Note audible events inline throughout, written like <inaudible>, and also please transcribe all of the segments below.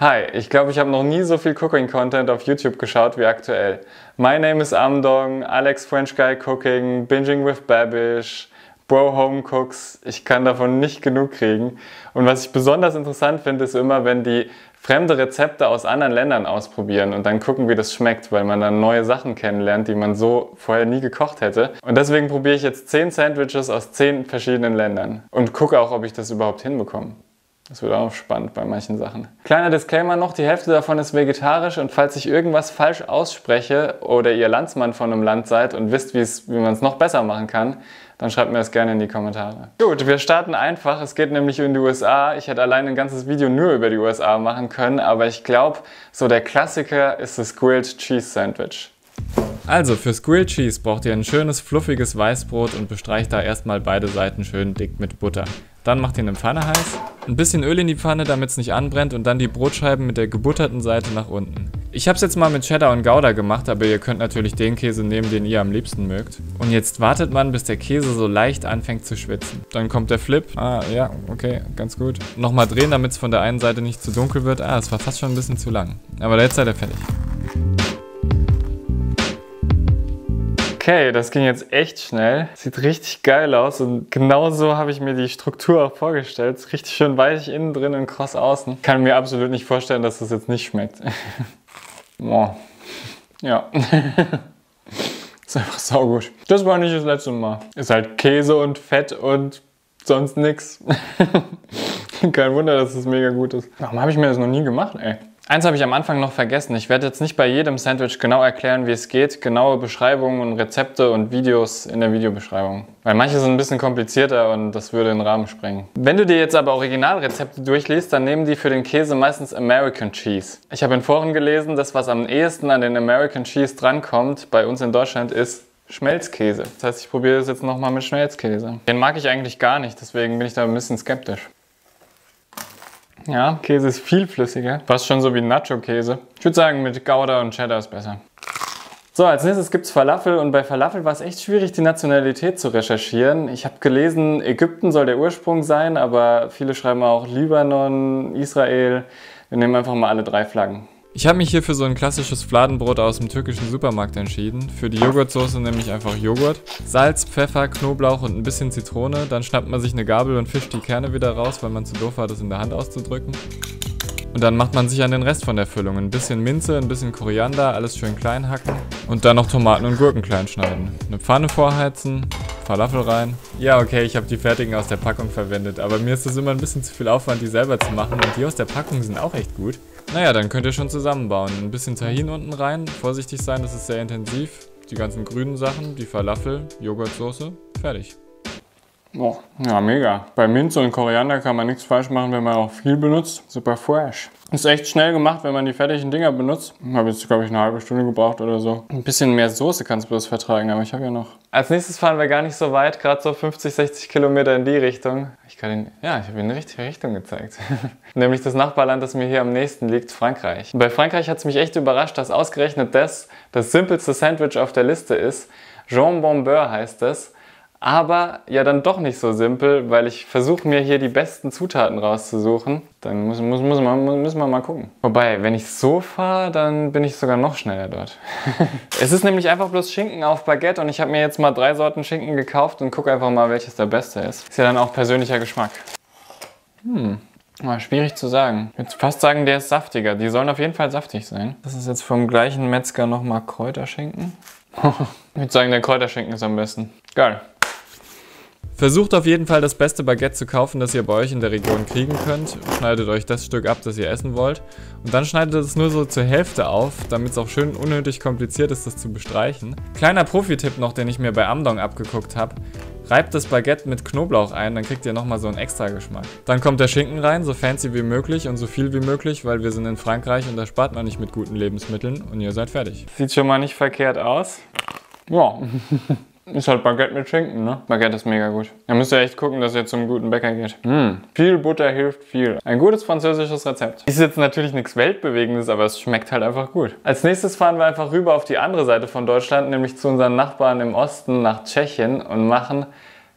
Hi, ich glaube, ich habe noch nie so viel Cooking-Content auf YouTube geschaut wie aktuell. My name is Amdong, Alex French Guy Cooking, Binging with Babish, Bro Home Cooks. Ich kann davon nicht genug kriegen. Und was ich besonders interessant finde, ist immer, wenn die fremde Rezepte aus anderen Ländern ausprobieren und dann gucken, wie das schmeckt, weil man dann neue Sachen kennenlernt, die man so vorher nie gekocht hätte. Und deswegen probiere ich jetzt 10 Sandwiches aus 10 verschiedenen Ländern und gucke auch, ob ich das überhaupt hinbekomme. Das wird auch spannend bei manchen Sachen. Kleiner Disclaimer noch, die Hälfte davon ist vegetarisch und falls ich irgendwas falsch ausspreche oder ihr Landsmann von einem Land seid und wisst, wie man es noch besser machen kann, dann schreibt mir das gerne in die Kommentare. Gut, wir starten einfach. Es geht nämlich in die USA. Ich hätte allein ein ganzes Video nur über die USA machen können, aber ich glaube, so der Klassiker ist das Grilled Cheese Sandwich. Also fürs Grilled Cheese braucht ihr ein schönes fluffiges Weißbrot und bestreicht da erstmal beide Seiten schön dick mit Butter. Dann macht ihr eine Pfanne heiß, ein bisschen Öl in die Pfanne, damit es nicht anbrennt und dann die Brotscheiben mit der gebutterten Seite nach unten. Ich habe es jetzt mal mit Cheddar und Gouda gemacht, aber ihr könnt natürlich den Käse nehmen, den ihr am liebsten mögt. Und jetzt wartet man, bis der Käse so leicht anfängt zu schwitzen. Dann kommt der Flip. Ah, ja, okay, ganz gut. Nochmal drehen, damit es von der einen Seite nicht zu dunkel wird. Ah, es war fast schon ein bisschen zu lang. Aber jetzt seid ihr fertig. Okay, das ging jetzt echt schnell. Sieht richtig geil aus und genau so habe ich mir die Struktur auch vorgestellt. Richtig schön weich innen drin und kross außen. Kann mir absolut nicht vorstellen, dass das jetzt nicht schmeckt. <laughs> Boah. Ja. <laughs> ist einfach saugut. Das war nicht das letzte Mal. Ist halt Käse und Fett und sonst nix. <laughs> Kein Wunder, dass es mega gut ist. Warum habe ich mir das noch nie gemacht, ey? Eins habe ich am Anfang noch vergessen. Ich werde jetzt nicht bei jedem Sandwich genau erklären, wie es geht. Genaue Beschreibungen und Rezepte und Videos in der Videobeschreibung. Weil manche sind ein bisschen komplizierter und das würde den Rahmen sprengen. Wenn du dir jetzt aber Originalrezepte durchliest, dann nehmen die für den Käse meistens American Cheese. Ich habe in Foren gelesen, das was am ehesten an den American Cheese drankommt, bei uns in Deutschland ist Schmelzkäse. Das heißt, ich probiere das jetzt nochmal mit Schmelzkäse. Den mag ich eigentlich gar nicht, deswegen bin ich da ein bisschen skeptisch. Ja, Käse ist viel flüssiger. Fast schon so wie Nacho-Käse. Ich würde sagen, mit Gouda und Cheddar ist besser. So, als nächstes gibt es Falafel und bei Falafel war es echt schwierig, die Nationalität zu recherchieren. Ich habe gelesen, Ägypten soll der Ursprung sein, aber viele schreiben auch Libanon, Israel. Wir nehmen einfach mal alle drei Flaggen. Ich habe mich hier für so ein klassisches Fladenbrot aus dem türkischen Supermarkt entschieden. Für die Joghurtsoße nämlich einfach Joghurt. Salz, Pfeffer, Knoblauch und ein bisschen Zitrone. Dann schnappt man sich eine Gabel und fischt die Kerne wieder raus, weil man zu doof war, das in der Hand auszudrücken. Und dann macht man sich an den Rest von der Füllung. Ein bisschen Minze, ein bisschen Koriander, alles schön klein hacken. Und dann noch Tomaten und Gurken klein schneiden. Eine Pfanne vorheizen, Falafel rein. Ja, okay, ich habe die fertigen aus der Packung verwendet. Aber mir ist das immer ein bisschen zu viel Aufwand, die selber zu machen. Und die aus der Packung sind auch echt gut. Naja, dann könnt ihr schon zusammenbauen. Ein bisschen Tahin unten rein. Vorsichtig sein, das ist sehr intensiv. Die ganzen grünen Sachen, die Falafel, Joghurtsoße. Fertig. Oh, ja, mega. Bei Minze und Koriander kann man nichts falsch machen, wenn man auch viel benutzt. Super fresh. Ist echt schnell gemacht, wenn man die fertigen Dinger benutzt. Habe jetzt, glaube ich, eine halbe Stunde gebraucht oder so. Ein bisschen mehr Soße kannst du bloß vertragen, aber ich habe ja noch. Als nächstes fahren wir gar nicht so weit, gerade so 50, 60 Kilometer in die Richtung. Ich kann ihn, ja, ich habe ihn in die richtige Richtung gezeigt. <laughs> Nämlich das Nachbarland, das mir hier am nächsten liegt, Frankreich. Bei Frankreich hat es mich echt überrascht, dass ausgerechnet das das simpelste Sandwich auf der Liste ist. Jean Bombeur heißt es aber ja dann doch nicht so simpel, weil ich versuche mir hier die besten Zutaten rauszusuchen. Dann muss, muss, muss man, müssen wir mal gucken. Wobei, wenn ich so fahre, dann bin ich sogar noch schneller dort. <laughs> es ist nämlich einfach bloß Schinken auf Baguette und ich habe mir jetzt mal drei Sorten Schinken gekauft und gucke einfach mal, welches der beste ist. Ist ja dann auch persönlicher Geschmack. Hm, Mal schwierig zu sagen. Ich würde fast sagen, der ist saftiger. Die sollen auf jeden Fall saftig sein. Das ist jetzt vom gleichen Metzger nochmal Kräuterschinken. <laughs> ich würde sagen, der Kräuterschinken ist am besten. Geil. Versucht auf jeden Fall das beste Baguette zu kaufen, das ihr bei euch in der Region kriegen könnt. Schneidet euch das Stück ab, das ihr essen wollt. Und dann schneidet es nur so zur Hälfte auf, damit es auch schön unnötig kompliziert ist, das zu bestreichen. Kleiner Profi-Tipp noch, den ich mir bei Amdong abgeguckt habe. Reibt das Baguette mit Knoblauch ein, dann kriegt ihr nochmal so einen extra Geschmack. Dann kommt der Schinken rein, so fancy wie möglich und so viel wie möglich, weil wir sind in Frankreich und da spart man nicht mit guten Lebensmitteln und ihr seid fertig. Sieht schon mal nicht verkehrt aus. Ja. <laughs> Ist halt Baguette mit Schinken, ne? Baguette ist mega gut. Da müsst ihr echt gucken, dass ihr zum guten Bäcker geht. Mm. Viel Butter hilft viel. Ein gutes französisches Rezept. Ist jetzt natürlich nichts Weltbewegendes, aber es schmeckt halt einfach gut. Als nächstes fahren wir einfach rüber auf die andere Seite von Deutschland, nämlich zu unseren Nachbarn im Osten nach Tschechien und machen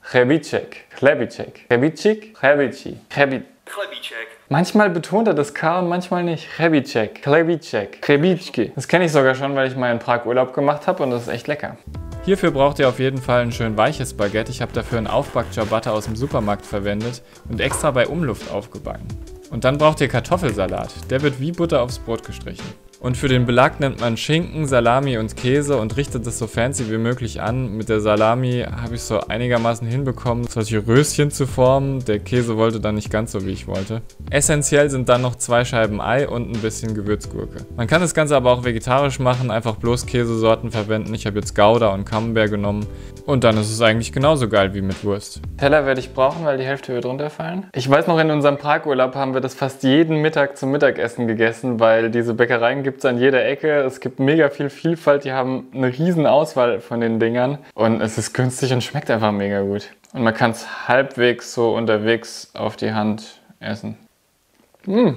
Chlebicek. Chlebicek. Chlebicik? Chlebici. Chlebíček. Manchmal betont er das K und manchmal nicht. Chlebíček, Chlebíček, Chlebíčki. Das kenne ich sogar schon, weil ich mal in Prag Urlaub gemacht habe und das ist echt lecker. Hierfür braucht ihr auf jeden Fall ein schön weiches Baguette. Ich habe dafür einen Aufback-Ciabatta aus dem Supermarkt verwendet und extra bei Umluft aufgebacken. Und dann braucht ihr Kartoffelsalat. Der wird wie Butter aufs Brot gestrichen. Und für den Belag nimmt man Schinken, Salami und Käse und richtet das so fancy wie möglich an. Mit der Salami habe ich so einigermaßen hinbekommen, solche Röschen zu formen. Der Käse wollte dann nicht ganz so, wie ich wollte. Essentiell sind dann noch zwei Scheiben Ei und ein bisschen Gewürzgurke. Man kann das Ganze aber auch vegetarisch machen, einfach bloß Käsesorten verwenden. Ich habe jetzt Gouda und Camembert genommen. Und dann ist es eigentlich genauso geil wie mit Wurst. Teller werde ich brauchen, weil die Hälfte wird runterfallen. Ich weiß noch, in unserem Prag-Urlaub haben wir das fast jeden Mittag zum Mittagessen gegessen, weil diese Bäckereien gibt es an jeder Ecke. Es gibt mega viel Vielfalt. Die haben eine riesen Auswahl von den Dingern. Und es ist günstig und schmeckt einfach mega gut. Und man kann es halbwegs so unterwegs auf die Hand essen. Mmh,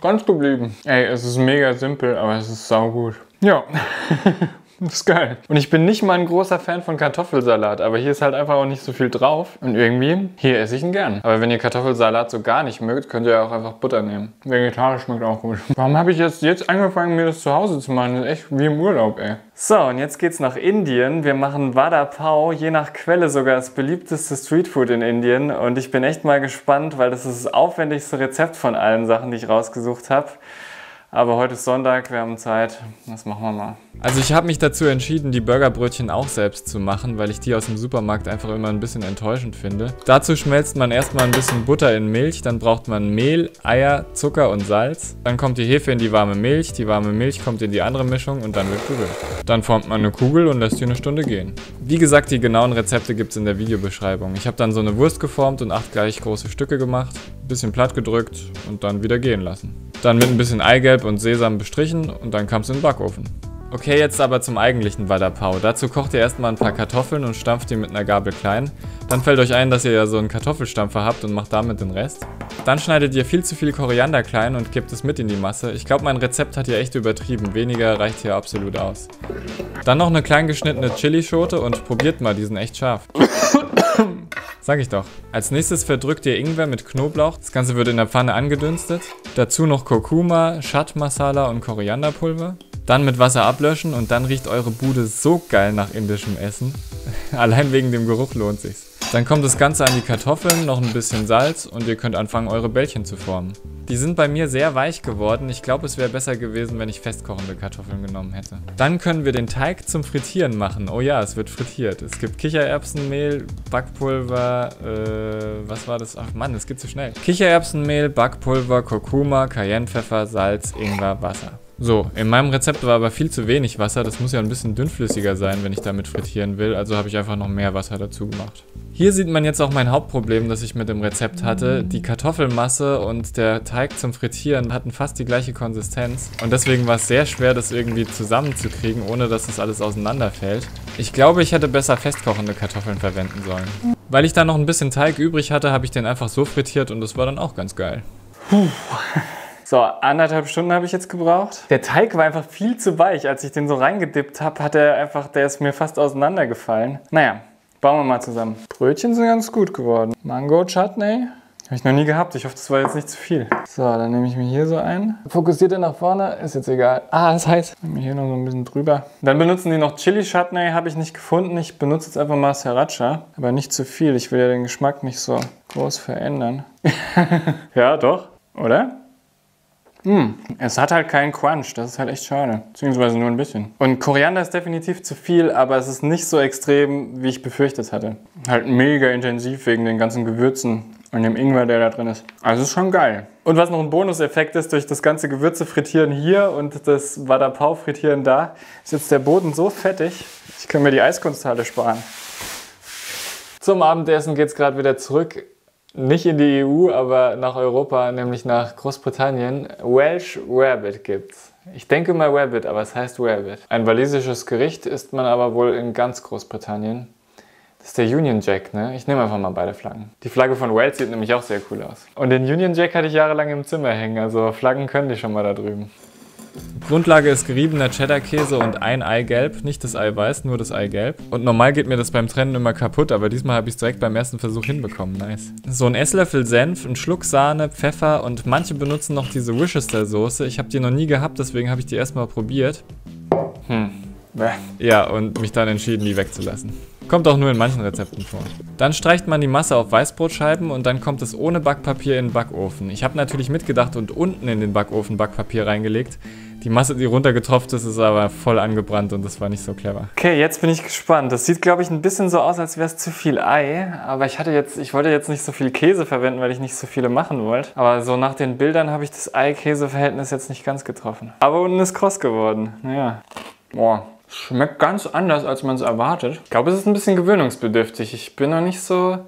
ganz geblieben. Ey, es ist mega simpel, aber es ist saugut. Ja. <laughs> Das ist geil. Und ich bin nicht mal ein großer Fan von Kartoffelsalat, aber hier ist halt einfach auch nicht so viel drauf. Und irgendwie, hier esse ich ihn gern. Aber wenn ihr Kartoffelsalat so gar nicht mögt, könnt ihr auch einfach Butter nehmen. Vegetarisch schmeckt auch gut. Warum habe ich jetzt, jetzt angefangen, mir das zu Hause zu machen? Das ist echt wie im Urlaub, ey. So, und jetzt geht's nach Indien. Wir machen Vada Pav, je nach Quelle sogar das beliebteste Streetfood in Indien. Und ich bin echt mal gespannt, weil das ist das aufwendigste Rezept von allen Sachen, die ich rausgesucht habe. Aber heute ist Sonntag, wir haben Zeit. Das machen wir mal. Also ich habe mich dazu entschieden, die Burgerbrötchen auch selbst zu machen, weil ich die aus dem Supermarkt einfach immer ein bisschen enttäuschend finde. Dazu schmelzt man erstmal ein bisschen Butter in Milch, dann braucht man Mehl, Eier, Zucker und Salz. Dann kommt die Hefe in die warme Milch, die warme Milch kommt in die andere Mischung und dann wird gerührt. Dann formt man eine Kugel und lässt die eine Stunde gehen. Wie gesagt, die genauen Rezepte gibt es in der Videobeschreibung. Ich habe dann so eine Wurst geformt und acht gleich große Stücke gemacht, bisschen platt gedrückt und dann wieder gehen lassen. Dann mit ein bisschen Eigelb und Sesam bestrichen und dann kam es in den Backofen. Okay, jetzt aber zum eigentlichen Vada Pav. Dazu kocht ihr erstmal ein paar Kartoffeln und stampft die mit einer Gabel klein. Dann fällt euch ein, dass ihr ja so einen Kartoffelstampfer habt und macht damit den Rest. Dann schneidet ihr viel zu viel Koriander klein und kippt es mit in die Masse. Ich glaube, mein Rezept hat hier echt übertrieben. Weniger reicht hier absolut aus. Dann noch eine klein geschnittene Chilischote und probiert mal, die sind echt scharf. Sag ich doch. Als nächstes verdrückt ihr Ingwer mit Knoblauch. Das Ganze wird in der Pfanne angedünstet. Dazu noch Kurkuma, Chat Masala und Korianderpulver. Dann mit Wasser ablöschen und dann riecht eure Bude so geil nach indischem Essen. <laughs> Allein wegen dem Geruch lohnt sich's. Dann kommt das Ganze an die Kartoffeln, noch ein bisschen Salz und ihr könnt anfangen, eure Bällchen zu formen. Die sind bei mir sehr weich geworden. Ich glaube, es wäre besser gewesen, wenn ich festkochende Kartoffeln genommen hätte. Dann können wir den Teig zum Frittieren machen. Oh ja, es wird frittiert. Es gibt Kichererbsenmehl, Backpulver, äh, was war das? Ach Mann, es geht zu so schnell. Kichererbsenmehl, Backpulver, Kurkuma, Cayennepfeffer, Salz, Ingwer, Wasser. So, in meinem Rezept war aber viel zu wenig Wasser. Das muss ja ein bisschen dünnflüssiger sein, wenn ich damit frittieren will. Also habe ich einfach noch mehr Wasser dazu gemacht. Hier sieht man jetzt auch mein Hauptproblem, das ich mit dem Rezept hatte. Die Kartoffelmasse und der Teig zum Frittieren hatten fast die gleiche Konsistenz. Und deswegen war es sehr schwer, das irgendwie zusammenzukriegen, ohne dass das alles auseinanderfällt. Ich glaube, ich hätte besser festkochende Kartoffeln verwenden sollen. Weil ich da noch ein bisschen Teig übrig hatte, habe ich den einfach so frittiert und das war dann auch ganz geil. Puh. <laughs> So, anderthalb Stunden habe ich jetzt gebraucht. Der Teig war einfach viel zu weich. Als ich den so reingedippt habe, hat er einfach, der ist mir fast auseinandergefallen. Naja, bauen wir mal zusammen. Brötchen sind ganz gut geworden. Mango Chutney. Habe ich noch nie gehabt. Ich hoffe, das war jetzt nicht zu viel. So, dann nehme ich mir hier so ein. Fokussiert er nach vorne? Ist jetzt egal. Ah, ist heiß. Nehme hier noch so ein bisschen drüber. Dann benutzen die noch Chili Chutney. Habe ich nicht gefunden. Ich benutze jetzt einfach mal Sriracha. Aber nicht zu viel. Ich will ja den Geschmack nicht so groß verändern. <laughs> ja, doch. Oder? Mm, es hat halt keinen Crunch, das ist halt echt schade. Beziehungsweise nur ein bisschen. Und Koriander ist definitiv zu viel, aber es ist nicht so extrem, wie ich befürchtet hatte. Halt mega intensiv wegen den ganzen Gewürzen und dem Ingwer, der da drin ist. Also ist schon geil. Und was noch ein Bonuseffekt ist, durch das ganze Gewürze frittieren hier und das Vada Pav frittieren da, ist jetzt der Boden so fettig, ich kann mir die Eiskunsthalle sparen. Zum Abendessen geht es gerade wieder zurück nicht in die EU, aber nach Europa, nämlich nach Großbritannien. Welsh Rabbit gibt's. Ich denke mal Rabbit, aber es heißt Rabbit. Ein walisisches Gericht isst man aber wohl in ganz Großbritannien. Das ist der Union Jack, ne? Ich nehme einfach mal beide Flaggen. Die Flagge von Wales sieht nämlich auch sehr cool aus. Und den Union Jack hatte ich jahrelang im Zimmer hängen, also Flaggen können die schon mal da drüben. Grundlage ist geriebener Cheddar-Käse und ein Eigelb, nicht das Eiweiß, nur das Eigelb. Und normal geht mir das beim Trennen immer kaputt, aber diesmal habe ich es direkt beim ersten Versuch hinbekommen. Nice. So ein Esslöffel Senf, ein Schluck Sahne, Pfeffer und manche benutzen noch diese Worcester-Soße. Ich habe die noch nie gehabt, deswegen habe ich die erstmal probiert. Hm. Ja, und mich dann entschieden, die wegzulassen. Kommt auch nur in manchen Rezepten vor. Dann streicht man die Masse auf Weißbrotscheiben und dann kommt es ohne Backpapier in den Backofen. Ich habe natürlich mitgedacht und unten in den Backofen Backpapier reingelegt. Die Masse, die runtergetropft ist, ist aber voll angebrannt und das war nicht so clever. Okay, jetzt bin ich gespannt. Das sieht, glaube ich, ein bisschen so aus, als wäre es zu viel Ei. Aber ich hatte jetzt, ich wollte jetzt nicht so viel Käse verwenden, weil ich nicht so viele machen wollte. Aber so nach den Bildern habe ich das Ei-Käse-Verhältnis jetzt nicht ganz getroffen. Aber unten ist kross geworden. Naja. Boah. Schmeckt ganz anders, als man es erwartet. Ich glaube, es ist ein bisschen gewöhnungsbedürftig. Ich bin noch nicht so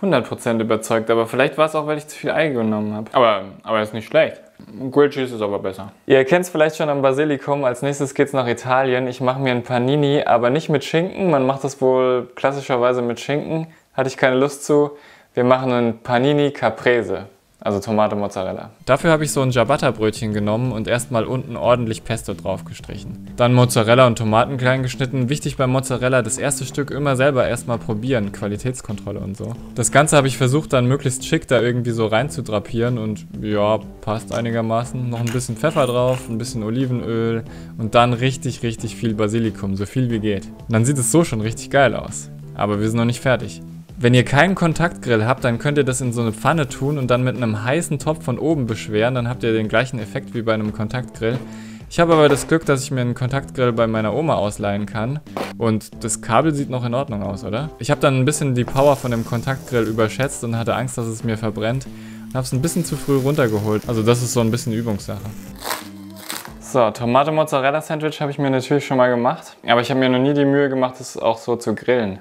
100% überzeugt, aber vielleicht war es auch, weil ich zu viel Ei genommen habe. Aber, aber ist nicht schlecht. Grilled Cheese ist aber besser. Ihr erkennt es vielleicht schon am Basilikum. Als nächstes geht es nach Italien. Ich mache mir ein Panini, aber nicht mit Schinken. Man macht das wohl klassischerweise mit Schinken. Hatte ich keine Lust zu. Wir machen ein Panini Caprese. Also Tomate Mozzarella. Dafür habe ich so ein Ciabatta-Brötchen genommen und erstmal unten ordentlich Pesto drauf gestrichen. Dann Mozzarella und Tomaten klein geschnitten. Wichtig beim Mozzarella, das erste Stück immer selber erstmal probieren. Qualitätskontrolle und so. Das Ganze habe ich versucht dann möglichst schick da irgendwie so rein zu drapieren und ja, passt einigermaßen. Noch ein bisschen Pfeffer drauf, ein bisschen Olivenöl und dann richtig, richtig viel Basilikum, so viel wie geht. Und dann sieht es so schon richtig geil aus. Aber wir sind noch nicht fertig. Wenn ihr keinen Kontaktgrill habt, dann könnt ihr das in so eine Pfanne tun und dann mit einem heißen Topf von oben beschweren. Dann habt ihr den gleichen Effekt wie bei einem Kontaktgrill. Ich habe aber das Glück, dass ich mir einen Kontaktgrill bei meiner Oma ausleihen kann. Und das Kabel sieht noch in Ordnung aus, oder? Ich habe dann ein bisschen die Power von dem Kontaktgrill überschätzt und hatte Angst, dass es mir verbrennt. Und habe es ein bisschen zu früh runtergeholt. Also das ist so ein bisschen Übungssache. So, Tomate-Mozzarella-Sandwich habe ich mir natürlich schon mal gemacht. Aber ich habe mir noch nie die Mühe gemacht, das auch so zu grillen.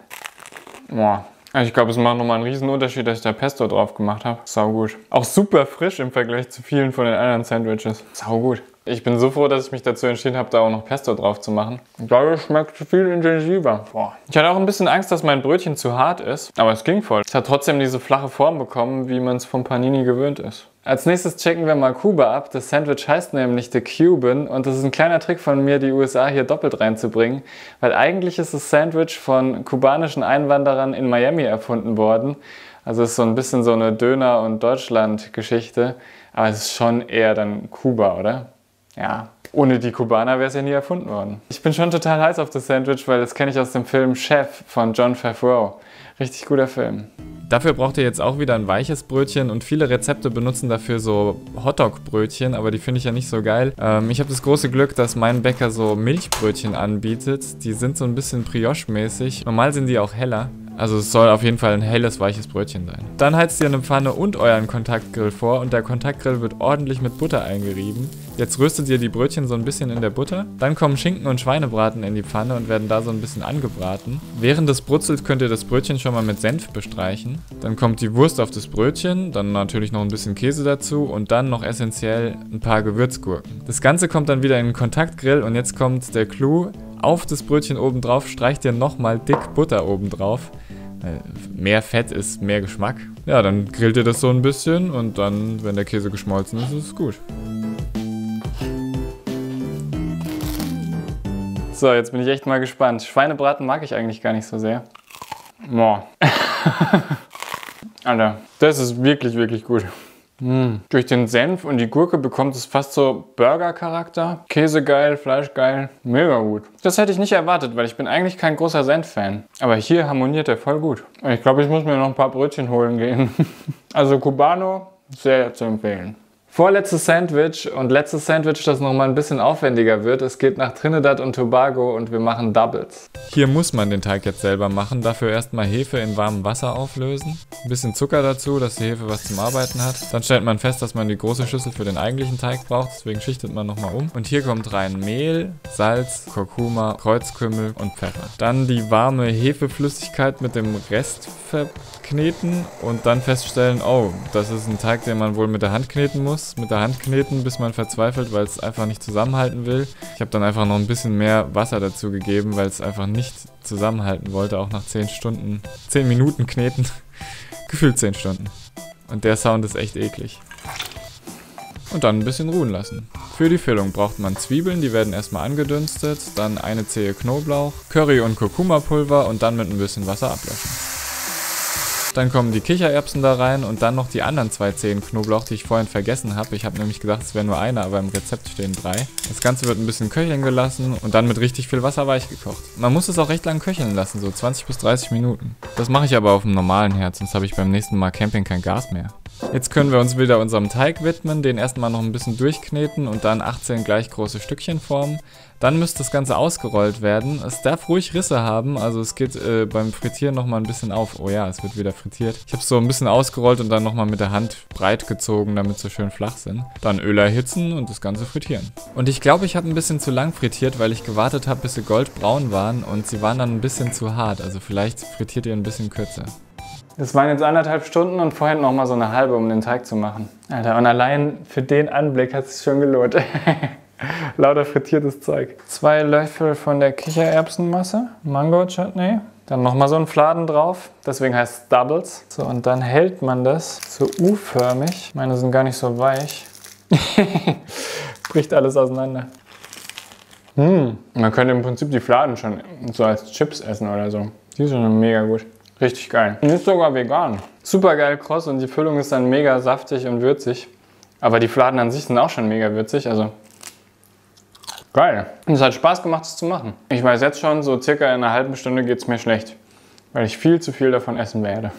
Boah, ich glaube, es macht nochmal einen riesen Unterschied, dass ich da Pesto drauf gemacht habe. Sau gut. Auch super frisch im Vergleich zu vielen von den anderen Sandwiches. Sau gut. Ich bin so froh, dass ich mich dazu entschieden habe, da auch noch Pesto drauf zu machen. Ich glaube, es schmeckt viel intensiver. Boah. Ich hatte auch ein bisschen Angst, dass mein Brötchen zu hart ist, aber es ging voll. Es hat trotzdem diese flache Form bekommen, wie man es vom Panini gewöhnt ist. Als nächstes checken wir mal Kuba ab. Das Sandwich heißt nämlich The Cuban und das ist ein kleiner Trick von mir, die USA hier doppelt reinzubringen, weil eigentlich ist das Sandwich von kubanischen Einwanderern in Miami erfunden worden. Also ist so ein bisschen so eine Döner- und Deutschland-Geschichte, aber es ist schon eher dann Kuba, oder? Ja, ohne die Kubaner wäre es ja nie erfunden worden. Ich bin schon total heiß auf das Sandwich, weil das kenne ich aus dem Film Chef von John Favreau. Richtig guter Film. Dafür braucht ihr jetzt auch wieder ein weiches Brötchen und viele Rezepte benutzen dafür so Hotdog-Brötchen, aber die finde ich ja nicht so geil. Ähm, ich habe das große Glück, dass mein Bäcker so Milchbrötchen anbietet. Die sind so ein bisschen Brioche-mäßig. Normal sind die auch heller. Also es soll auf jeden Fall ein helles, weiches Brötchen sein. Dann heizt ihr eine Pfanne und euren Kontaktgrill vor und der Kontaktgrill wird ordentlich mit Butter eingerieben. Jetzt röstet ihr die Brötchen so ein bisschen in der Butter. Dann kommen Schinken und Schweinebraten in die Pfanne und werden da so ein bisschen angebraten. Während es brutzelt, könnt ihr das Brötchen schon mal mit Senf bestreichen. Dann kommt die Wurst auf das Brötchen, dann natürlich noch ein bisschen Käse dazu und dann noch essentiell ein paar Gewürzgurken. Das Ganze kommt dann wieder in den Kontaktgrill und jetzt kommt der Clou. Auf das Brötchen oben drauf streicht ihr nochmal dick Butter oben drauf. Äh, mehr Fett ist mehr Geschmack. Ja, dann grillt ihr das so ein bisschen und dann, wenn der Käse geschmolzen ist, ist es gut. So, jetzt bin ich echt mal gespannt. Schweinebraten mag ich eigentlich gar nicht so sehr. Boah. <laughs> Alter, das ist wirklich, wirklich gut. Mm. Durch den Senf und die Gurke bekommt es fast so Burger-Charakter. Käse geil, Fleisch geil, mega gut. Das hätte ich nicht erwartet, weil ich bin eigentlich kein großer Senf-Fan. Aber hier harmoniert er voll gut. Ich glaube, ich muss mir noch ein paar Brötchen holen gehen. <laughs> also Cubano, sehr zu empfehlen. Vorletztes Sandwich und letztes Sandwich, das nochmal ein bisschen aufwendiger wird. Es geht nach Trinidad und Tobago und wir machen Doubles. Hier muss man den Teig jetzt selber machen. Dafür erstmal Hefe in warmem Wasser auflösen. Ein bisschen Zucker dazu, dass die Hefe was zum Arbeiten hat. Dann stellt man fest, dass man die große Schüssel für den eigentlichen Teig braucht. Deswegen schichtet man nochmal um. Und hier kommt rein Mehl, Salz, Kurkuma, Kreuzkümmel und Pfeffer. Dann die warme Hefeflüssigkeit mit dem Rest verkneten und dann feststellen, oh, das ist ein Teig, den man wohl mit der Hand kneten muss muss mit der Hand kneten, bis man verzweifelt, weil es einfach nicht zusammenhalten will. Ich habe dann einfach noch ein bisschen mehr Wasser dazu gegeben, weil es einfach nicht zusammenhalten wollte, auch nach 10 Stunden, 10 Minuten kneten. <laughs> Gefühlt 10 Stunden. Und der Sound ist echt eklig. und dann ein bisschen ruhen lassen. Für die Füllung braucht man Zwiebeln, die werden erstmal angedünstet, dann eine Zehe Knoblauch, Curry und Kurkuma-Pulver und dann mit ein bisschen Wasser ablöschen. Dann kommen die Kichererbsen da rein und dann noch die anderen zwei Zehen Knoblauch, die ich vorhin vergessen habe. Ich habe nämlich gedacht, es wäre nur eine, aber im Rezept stehen drei. Das Ganze wird ein bisschen köcheln gelassen und dann mit richtig viel Wasser weich gekocht. Man muss es auch recht lang köcheln lassen, so 20 bis 30 Minuten. Das mache ich aber auf dem normalen Herd, sonst habe ich beim nächsten Mal Camping kein Gas mehr. Jetzt können wir uns wieder unserem Teig widmen, den erstmal noch ein bisschen durchkneten und dann 18 gleich große Stückchen formen. Dann müsste das Ganze ausgerollt werden. Es darf ruhig Risse haben, also es geht äh, beim Frittieren nochmal ein bisschen auf. Oh ja, es wird wieder frittiert. Ich habe es so ein bisschen ausgerollt und dann nochmal mit der Hand breit gezogen, damit sie schön flach sind. Dann Öl erhitzen und das Ganze frittieren. Und ich glaube, ich habe ein bisschen zu lang frittiert, weil ich gewartet habe, bis sie goldbraun waren und sie waren dann ein bisschen zu hart. Also vielleicht frittiert ihr ein bisschen kürzer. Das waren jetzt anderthalb Stunden und vorhin noch mal so eine halbe, um den Teig zu machen. Alter, und allein für den Anblick hat es sich schon gelohnt. <laughs> Lauter frittiertes Zeug. Zwei Löffel von der Kichererbsenmasse, Mango-Chutney. Dann nochmal so ein Fladen drauf, deswegen heißt es Doubles. So, und dann hält man das so U-förmig. Meine sind gar nicht so weich. <laughs> Bricht alles auseinander. Hm. Man könnte im Prinzip die Fladen schon so als Chips essen oder so. Die sind schon mega gut. Richtig geil. Und ist sogar vegan. Super geil kross und die Füllung ist dann mega saftig und würzig. Aber die Fladen an sich sind auch schon mega würzig. Also Geil. Und es hat Spaß gemacht, es zu machen. Ich weiß jetzt schon, so circa in einer halben Stunde geht es mir schlecht, weil ich viel zu viel davon essen werde.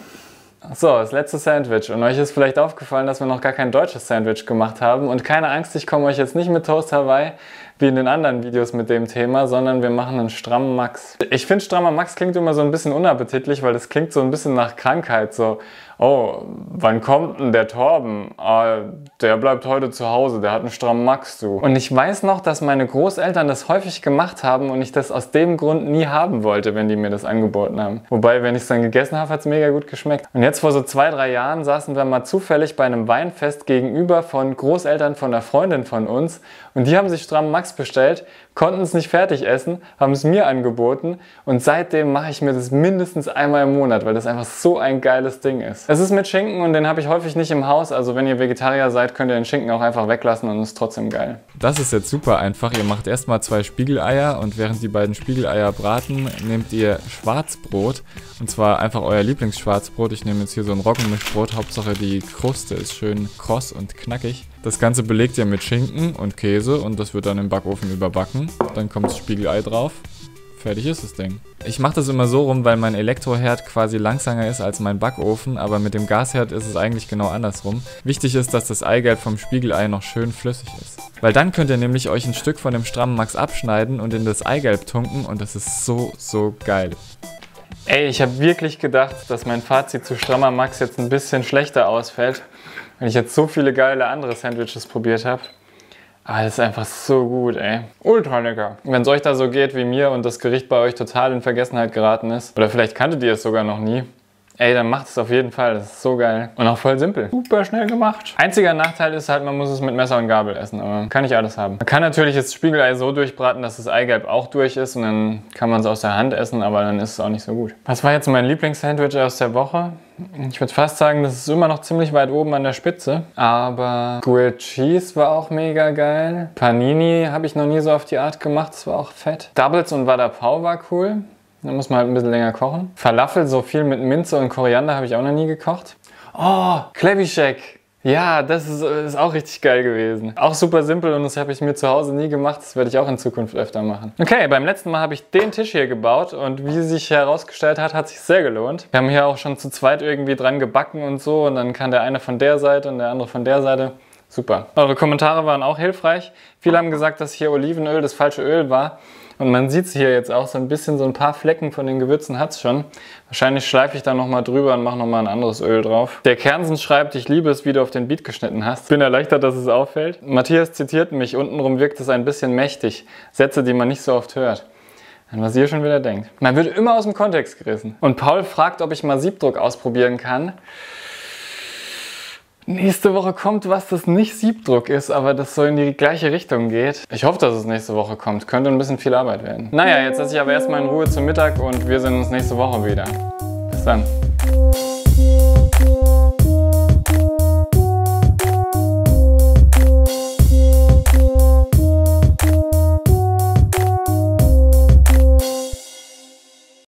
So, das letzte Sandwich. Und euch ist vielleicht aufgefallen, dass wir noch gar kein deutsches Sandwich gemacht haben. Und keine Angst, ich komme euch jetzt nicht mit Toast Hawaii wie in den anderen Videos mit dem Thema, sondern wir machen einen strammen Max. Ich finde, strammer Max klingt immer so ein bisschen unappetitlich, weil das klingt so ein bisschen nach Krankheit. So, oh, wann kommt denn der Torben? Ah, der bleibt heute zu Hause, der hat einen strammen Max, du. Und ich weiß noch, dass meine Großeltern das häufig gemacht haben und ich das aus dem Grund nie haben wollte, wenn die mir das angeboten haben. Wobei, wenn ich es dann gegessen habe, hat es mega gut geschmeckt. Und jetzt vor so zwei, drei Jahren saßen wir mal zufällig bei einem Weinfest gegenüber von Großeltern von einer Freundin von uns und die haben sich strammen Max bestellt konnten es nicht fertig essen, haben es mir angeboten und seitdem mache ich mir das mindestens einmal im Monat, weil das einfach so ein geiles Ding ist. Es ist mit Schinken und den habe ich häufig nicht im Haus, also wenn ihr Vegetarier seid, könnt ihr den Schinken auch einfach weglassen und ist trotzdem geil. Das ist jetzt super einfach. Ihr macht erstmal zwei Spiegeleier und während die beiden Spiegeleier braten, nehmt ihr Schwarzbrot und zwar einfach euer Lieblingsschwarzbrot. Ich nehme jetzt hier so ein Roggenmischbrot, Hauptsache die Kruste ist schön kross und knackig. Das Ganze belegt ihr mit Schinken und Käse und das wird dann im Backofen überbacken. Dann kommt das Spiegelei drauf. Fertig ist das Ding. Ich mache das immer so rum, weil mein Elektroherd quasi langsamer ist als mein Backofen, aber mit dem Gasherd ist es eigentlich genau andersrum. Wichtig ist, dass das Eigelb vom Spiegelei noch schön flüssig ist. Weil dann könnt ihr nämlich euch ein Stück von dem strammen Max abschneiden und in das Eigelb tunken und das ist so, so geil. Ey, ich habe wirklich gedacht, dass mein Fazit zu strammer Max jetzt ein bisschen schlechter ausfällt wenn ich jetzt so viele geile andere Sandwiches probiert habe. Aber das ist einfach so gut, ey. Ultra lecker. Wenn es euch da so geht wie mir und das Gericht bei euch total in Vergessenheit geraten ist, oder vielleicht kanntet ihr es sogar noch nie, Ey, dann macht es auf jeden Fall. Das ist so geil. Und auch voll simpel. Super schnell gemacht. Einziger Nachteil ist halt, man muss es mit Messer und Gabel essen. Aber kann ich alles haben. Man kann natürlich das Spiegelei so durchbraten, dass das Eigelb auch durch ist. Und dann kann man es aus der Hand essen, aber dann ist es auch nicht so gut. Was war jetzt mein Lieblingssandwich aus der Woche? Ich würde fast sagen, das ist immer noch ziemlich weit oben an der Spitze. Aber Grilled Cheese war auch mega geil. Panini habe ich noch nie so auf die Art gemacht. Das war auch fett. Doubles und Vada Pau war cool. Da muss man halt ein bisschen länger kochen. Falafel so viel mit Minze und Koriander habe ich auch noch nie gekocht. Oh, Klebischek. Ja, das ist, ist, auch richtig geil gewesen. Auch super simpel und das habe ich mir zu Hause nie gemacht. Das werde ich auch in Zukunft öfter machen. Okay, beim letzten Mal habe ich den Tisch hier gebaut und wie sich herausgestellt hat, hat sich sehr gelohnt. Wir haben hier auch schon zu zweit irgendwie dran gebacken und so und dann kann der eine von der Seite und der andere von der Seite. Super. Eure Kommentare waren auch hilfreich. Viele haben gesagt, dass hier Olivenöl das falsche Öl war. Und man sieht es hier jetzt auch so ein bisschen, so ein paar Flecken von den Gewürzen hat es schon. Wahrscheinlich schleife ich da nochmal drüber und mache nochmal ein anderes Öl drauf. Der Kernsen schreibt, ich liebe es, wie du auf den Beat geschnitten hast. Bin erleichtert, dass es auffällt. Matthias zitiert mich, untenrum wirkt es ein bisschen mächtig. Sätze, die man nicht so oft hört. An was ihr schon wieder denkt. Man wird immer aus dem Kontext gerissen. Und Paul fragt, ob ich mal Siebdruck ausprobieren kann. Nächste Woche kommt was, das nicht Siebdruck ist, aber das so in die gleiche Richtung geht. Ich hoffe, dass es nächste Woche kommt. Könnte ein bisschen viel Arbeit werden. Naja, jetzt esse ich aber erstmal in Ruhe zum Mittag und wir sehen uns nächste Woche wieder. Bis dann.